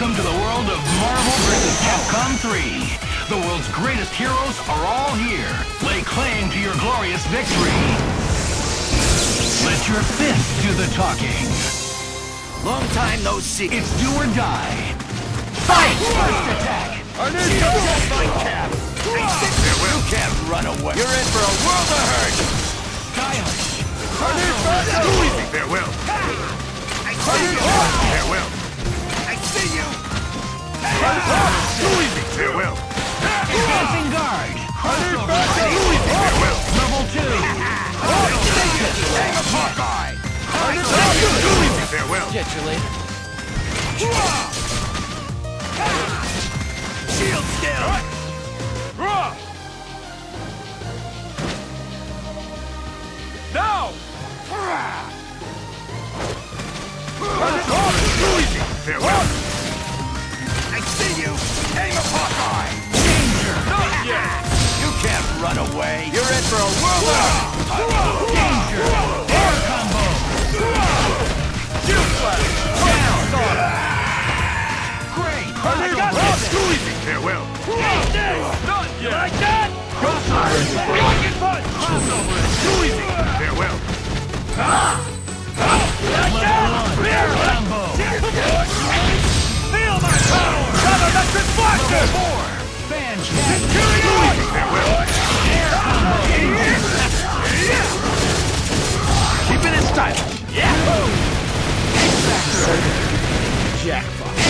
Round three. The world's greatest heroes are all here. Lay claim to your glorious victory. Let your fist do the talking. Long time no see. It's do or die. Fight! First attack. Just like Cap. You can't run away. You're in for a world of hurt. Stylish. Too easy. Farewell. I see you. Farewell. Get you later. Shield skill. Now. I see you. Hang a Hawkeye. Danger. Not. You can't run away. You're in for a Air combo. Keeping it stylish. Jackpot.